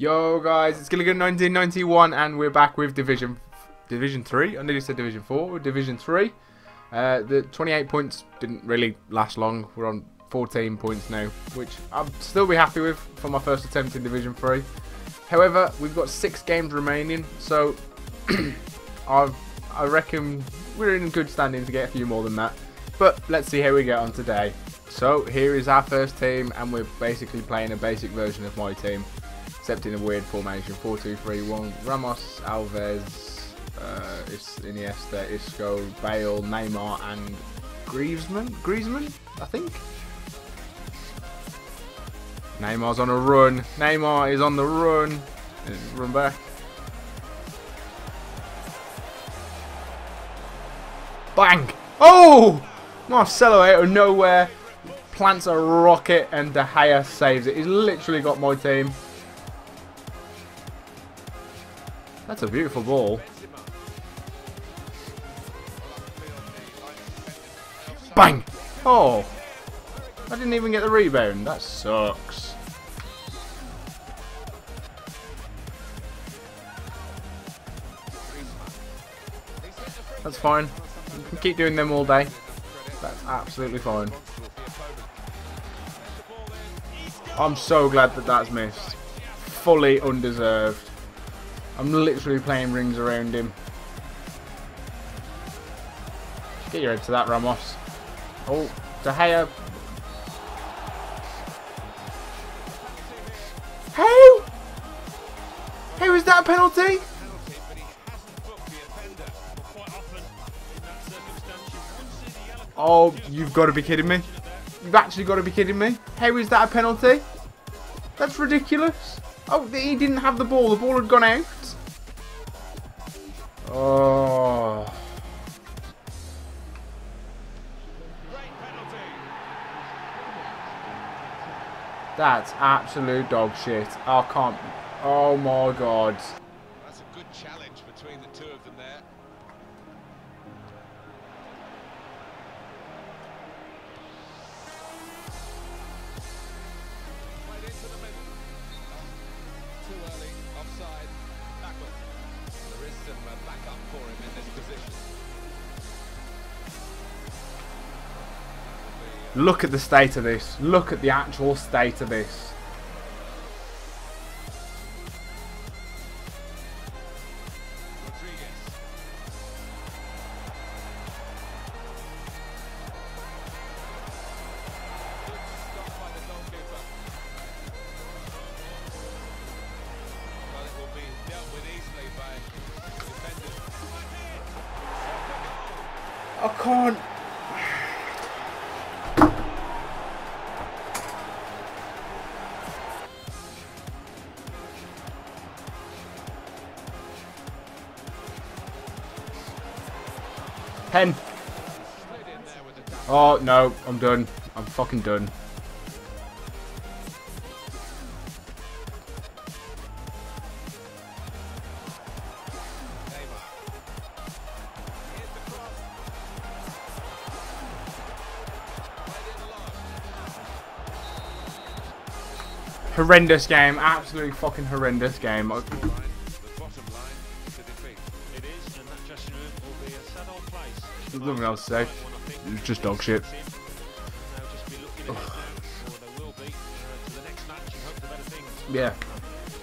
Yo guys, it's Gilligan 1991 and we're back with Division Division 3. I nearly said Division 4, Division 3. Uh, the 28 points didn't really last long. We're on 14 points now, which I'll still be happy with for my first attempt in Division 3. However, we've got six games remaining, so i I reckon we're in good standing to get a few more than that. But let's see how we get on today. So here is our first team, and we're basically playing a basic version of my team except in a weird formation 4 2 3 1. Ramos, Alves, uh, Iniesta, Isco, Bale, Neymar, and Griezmann. Griezmann, I think. Neymar's on a run. Neymar is on the run. Run back. Bang! Oh! Marcelo out of nowhere plants a rocket and De Gea saves it. He's literally got my team. That's a beautiful ball. Bang! Oh! I didn't even get the rebound. That sucks. That's fine. You can keep doing them all day. That's absolutely fine. I'm so glad that that's missed. Fully undeserved. I'm literally playing rings around him. Get your head to that, Ramos. Oh, De Gea. How? That a penalty? Oh, you've got to be kidding me. You've actually got to be kidding me. Hey, is that a penalty? That's ridiculous. Oh, he didn't have the ball. The ball had gone out. Oh. That's absolute dog shit. I can't. Oh my god. That's a good challenge between the two of them there. Backward. There is some uh, backup for him in this position. Look at the state of this. Look at the actual state of this. I can't. Pen. Oh no, I'm done. I'm fucking done. Horrendous game. Absolutely fucking horrendous game. I- line, the bottom line to defeat. It is, and that dressing room will be a sad old place. There's nothing else to say. It's just dog shit. They'll just be looking ahead now, or they will be, uh, to the next match and hope for better things. Yeah.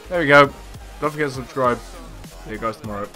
There we go. Don't forget to subscribe. See you guys tomorrow.